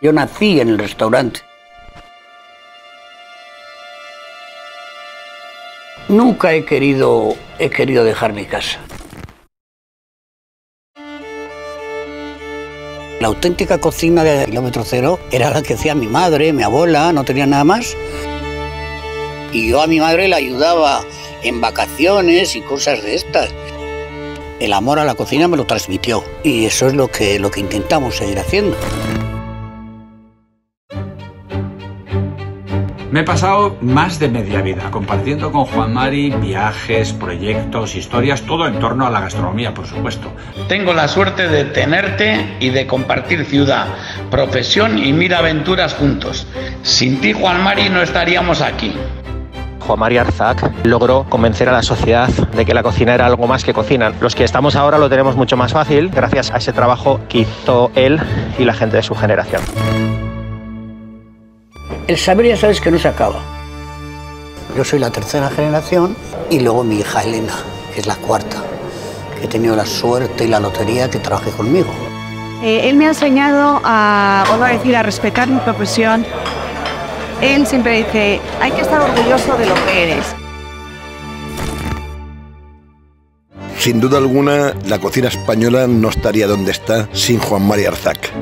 Yo nací en el restaurante. Nunca he querido, he querido dejar mi casa. La auténtica cocina de kilómetro cero era la que hacía mi madre, mi abuela, no tenía nada más. Y yo a mi madre la ayudaba en vacaciones y cosas de estas. El amor a la cocina me lo transmitió y eso es lo que, lo que intentamos seguir haciendo. Me he pasado más de media vida compartiendo con Juan Mari viajes, proyectos, historias, todo en torno a la gastronomía, por supuesto. Tengo la suerte de tenerte y de compartir ciudad, profesión y mil aventuras juntos. Sin ti, Juan Mari, no estaríamos aquí. Juan Mari Arzac logró convencer a la sociedad de que la cocina era algo más que cocina. Los que estamos ahora lo tenemos mucho más fácil gracias a ese trabajo que hizo él y la gente de su generación. El saber ya sabes que no se acaba. Yo soy la tercera generación y luego mi hija Elena, que es la cuarta, que he tenido la suerte y la lotería que trabaje conmigo. Eh, él me ha enseñado a, vuelvo a decir, a respetar mi profesión. Él siempre dice, hay que estar orgulloso de lo que eres. Sin duda alguna, la cocina española no estaría donde está sin Juan María Arzac.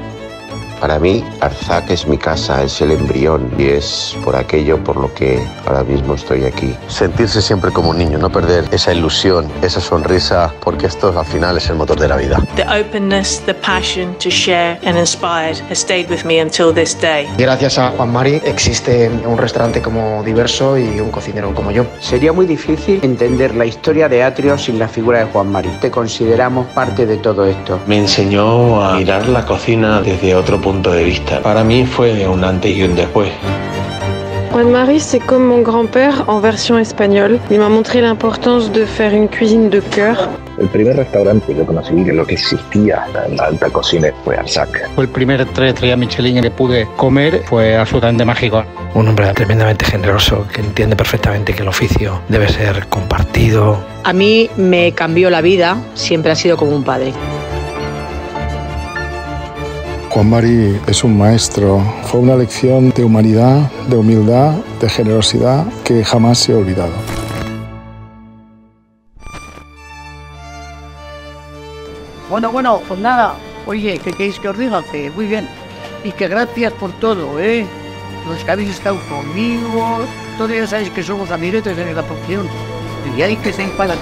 Para mí, Arzac es mi casa, es el embrión y es por aquello por lo que ahora mismo estoy aquí. Sentirse siempre como un niño, no perder esa ilusión, esa sonrisa, porque esto al final es el motor de la vida. The openness, the passion to share and inspired has stayed with me until this day. Gracias a Juan Mari existe un restaurante como diverso y un cocinero como yo. Sería muy difícil entender la historia de Atrio sin la figura de Juan Mari. Te consideramos parte de todo esto. Me enseñó a mirar la cocina desde otro punto de vista. Para mí fue un antes y un después. Juan Marie, c'est comme mon grand-père en version espagnole. Il m'a montré l'importance de faire une cuisine de cœur. El primer restaurante que yo conocí que lo que existía en la alta cocina fue Arzac. Fue el primer tres estrellas Michelin que pude comer, fue absolutamente mágico. Un hombre tremendamente generoso que entiende perfectamente que el oficio debe ser compartido. A mí me cambió la vida, siempre ha sido como un padre. Juan Mari es un maestro, fue una lección de humanidad, de humildad, de generosidad que jamás se ha olvidado. Bueno, bueno, pues nada, oye, ¿qué queréis que os diga? Que muy bien. Y que gracias por todo, ¿eh? Los que habéis estado conmigo, todos ya sabéis que somos amiguetes en la profesión. Y hay que ser para la